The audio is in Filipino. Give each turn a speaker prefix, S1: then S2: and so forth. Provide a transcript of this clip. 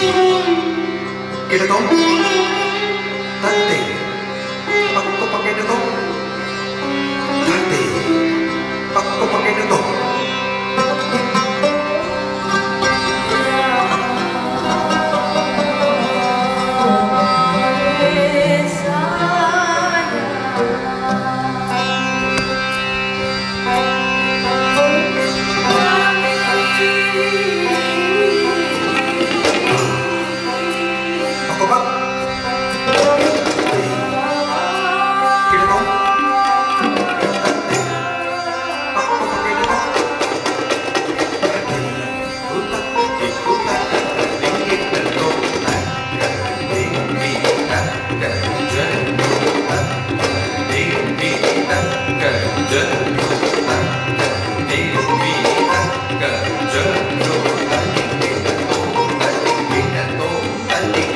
S1: Kinato? Tante, ako ko pa kinato? Sunday.